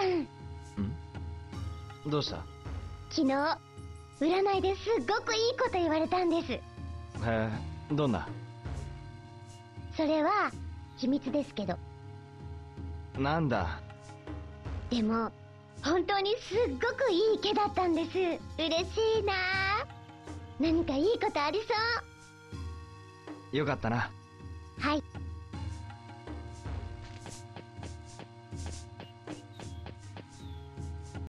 さん？どうした？昨日、占いですっごくいいこと言われたんです。へえ、どんな？それは、秘密ですけど。なんだ？でも、本当にすっごくいい毛だったんです。嬉しいな何かいいことありそうよかったな。はい。